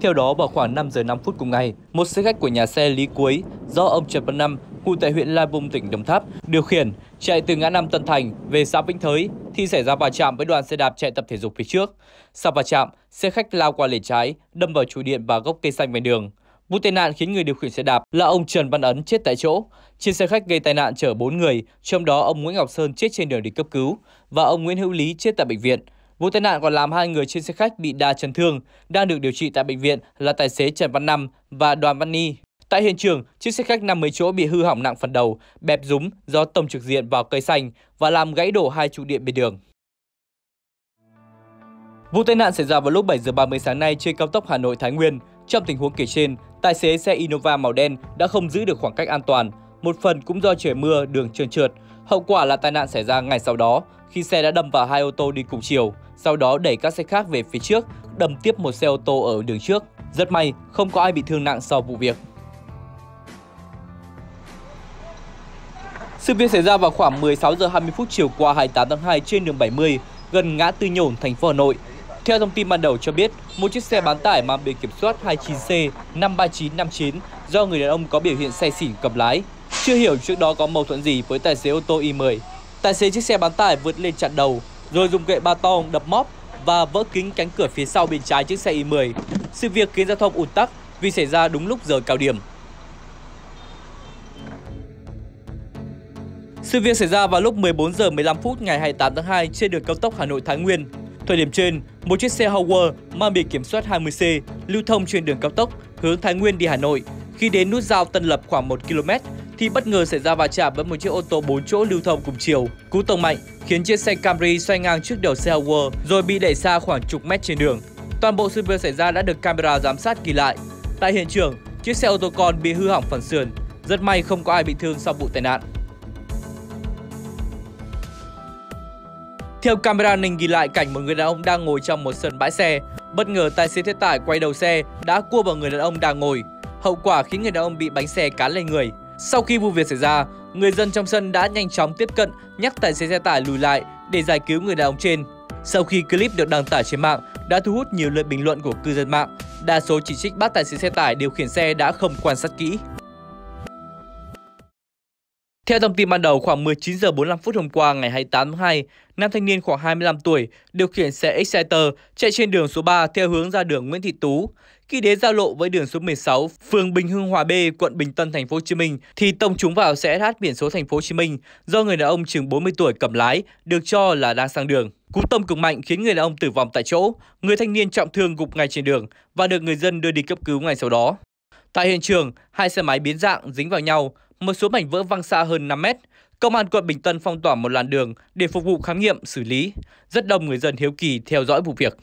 Theo đó, vào khoảng 5 giờ 5 phút cùng ngày, một xe khách của nhà xe Lý Cuối do ông Trần Văn Năm, ngụ tại huyện Lai Vung, tỉnh Đồng Tháp, điều khiển chạy từ ngã năm Tân Thành về xã Vĩnh Thới thì xảy ra va chạm với đoàn xe đạp chạy tập thể dục phía trước. Sau va chạm, xe khách lao qua lề trái, đâm vào trụ điện và gốc cây xanh bên đường. Vụ tai nạn khiến người điều khiển xe đạp là ông Trần Văn Ấn chết tại chỗ. Trên xe khách gây tai nạn chở 4 người, trong đó ông Nguyễn Ngọc Sơn chết trên đường đi cấp cứu và ông Nguyễn Hữu Lý chết tại bệnh viện. Vụ tai nạn còn làm hai người trên xe khách bị đa chấn thương, đang được điều trị tại bệnh viện là tài xế Trần Văn Năm và Đoàn Văn Ni. Tại hiện trường, chiếc xe khách 50 chỗ bị hư hỏng nặng phần đầu, bẹp rúm do tông trực diện vào cây xanh và làm gãy đổ hai trụ điện bên đường. Vụ tai nạn xảy ra vào lúc 7 giờ 30 sáng nay trên cao tốc Hà Nội Thái Nguyên. Trong tình huống kể trên, tài xế xe Innova màu đen đã không giữ được khoảng cách an toàn, một phần cũng do trời mưa, đường trơn trượt. Hậu quả là tai nạn xảy ra ngay sau đó khi xe đã đâm vào hai ô tô đi cùng chiều, sau đó đẩy các xe khác về phía trước, đâm tiếp một xe ô tô ở đường trước. Rất may, không có ai bị thương nặng sau vụ việc. Sự việc xảy ra vào khoảng 16 giờ 20 phút chiều qua 28 tháng 2 trên đường 70, gần ngã Tư Nhổn, thành phố Hà Nội. Theo thông tin ban đầu cho biết, một chiếc xe bán tải mang biển kiểm soát 29C 53959 do người đàn ông có biểu hiện say xỉn cầm lái. Chưa hiểu trước đó có mâu thuẫn gì với tài xế ô tô i10. Tài xế chiếc xe bán tải vượt lên chặn đầu, rồi dùng gậy ba tong đập móp và vỡ kính cánh cửa phía sau bên trái chiếc xe i10. Sự việc khiến giao thông ùn tắc vì xảy ra đúng lúc giờ cao điểm. Sự việc xảy ra vào lúc 14 giờ 15 phút ngày 28 tháng 2 trên đường cao tốc Hà Nội Thái Nguyên. Thời điểm trên, một chiếc xe Howard mang biển kiểm soát 20C lưu thông trên đường cao tốc hướng Thái Nguyên đi Hà Nội. Khi đến nút giao Tân Lập khoảng 1 km thì bất ngờ xảy ra va chạm với một chiếc ô tô 4 chỗ lưu thông cùng chiều. Cú tông mạnh khiến chiếc xe Camry xoay ngang trước đầu xe Hover rồi bị đẩy xa khoảng chục mét trên đường. Toàn bộ sự việc xảy ra đã được camera giám sát ghi lại. Tại hiện trường, chiếc xe ô tô con bị hư hỏng phần sườn. Rất may không có ai bị thương sau vụ tai nạn. Theo camera ninh ghi lại cảnh một người đàn ông đang ngồi trong một sân bãi xe. Bất ngờ tài xế xe tải quay đầu xe đã cua vào người đàn ông đang ngồi. Hậu quả khiến người đàn ông bị bánh xe cán lên người. Sau khi vụ việc xảy ra, người dân trong sân đã nhanh chóng tiếp cận nhắc tài xế xe tải lùi lại để giải cứu người đàn ông trên. Sau khi clip được đăng tải trên mạng, đã thu hút nhiều lượt bình luận của cư dân mạng. Đa số chỉ trích bác tài xế xe tải điều khiển xe đã không quan sát kỹ. Theo thông tin ban đầu, khoảng 19 giờ 45 phút hôm qua ngày 28 tháng 2, nam thanh niên khoảng 25 tuổi điều khiển xe Exciter chạy trên đường số 3 theo hướng ra đường Nguyễn Thị Tú. Khi đến giao lộ với đường số 16, phường Bình Hưng Hòa B, quận Bình Tân, thành phố Hồ Chí Minh thì tông trúng vào xe SH biển số thành phố Hồ Chí Minh do người đàn ông chừng 40 tuổi cầm lái, được cho là đang sang đường. Cú tông cực mạnh khiến người đàn ông tử vong tại chỗ, người thanh niên trọng thương gục ngay trên đường và được người dân đưa đi cấp cứu ngay sau đó. Tại hiện trường, hai xe máy biến dạng dính vào nhau, một số mảnh vỡ văng xa hơn 5 mét. Công an quận Bình Tân phong tỏa một làn đường để phục vụ khám nghiệm, xử lý. Rất đông người dân hiếu kỳ theo dõi vụ việc.